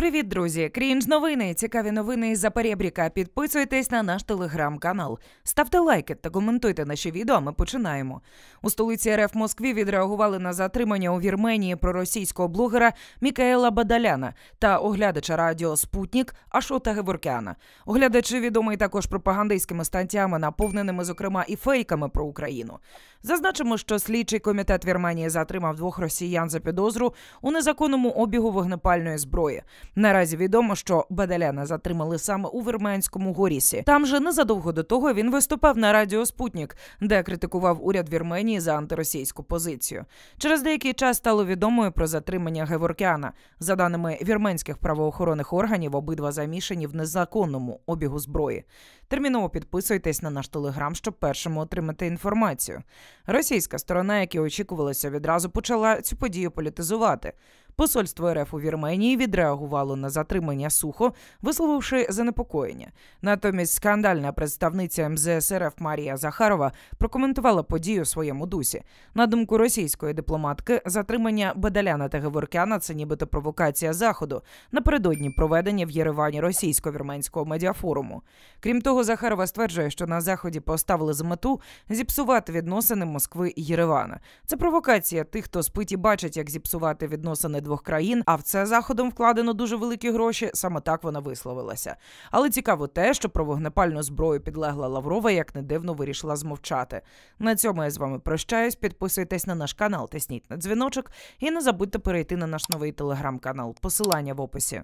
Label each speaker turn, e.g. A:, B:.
A: Привіт, друзі! Крінж новини, цікаві новини із Запорєбріка. Підписуйтесь на наш телеграм-канал, ставте лайки та коментуйте наші відео. Ми починаємо. У столиці РФ Москві відреагували на затримання у Вірменії проросійського блогера Мікаела Бадаляна та оглядача радіо Спутнік Ашота Геворкяна. Оглядач відомий також пропагандистськими статтями, наповненими, зокрема, і фейками про Україну. Зазначимо, що слідчий комітет Вірменії затримав двох росіян за підозру у незаконному обігу вогнепальної зброї. Наразі відомо, що Бадаляна затримали саме у Вірменському горісі. Там же незадовго до того він виступав на радіо Спутнік, де критикував уряд Вірменії за антиросійську позицію. Через деякий час стало відомою про затримання Геворкяна. За даними вірменських правоохоронних органів, обидва замішані в незаконному обігу зброї. Терміново підписуйтесь на наш телеграм, щоб першому отримати інформацію. Російська сторона, як і очікувалося, відразу почала цю подію політизувати. Посольство РФ у Вірменії відреагувало на затримання сухо, висловивши занепокоєння. Натомість скандальна представниця МЗС РФ Марія Захарова прокоментувала подію у своєму дусі. На думку російської дипломатки, затримання Бадаляна та Геворкяна це нібито провокація заходу напередодні проведення в Єревані російсько-вірменського медіафоруму. Крім того, Захарова стверджує, що на заході поставили за мету зіпсувати відносини Москви і Єревана. Це провокація тих, хто спить і бачить, як зіпсувати відносини двох країн. А в це заходом вкладено дуже великі гроші. Саме так вона висловилася. Але цікаво те, що про вогнепальну зброю підлегла Лаврова, як не дивно вирішила змовчати. На цьому я з вами прощаюсь. Підписуйтесь на наш канал, тисніть на дзвіночок і не забудьте перейти на наш новий телеграм-канал. Посилання в описі.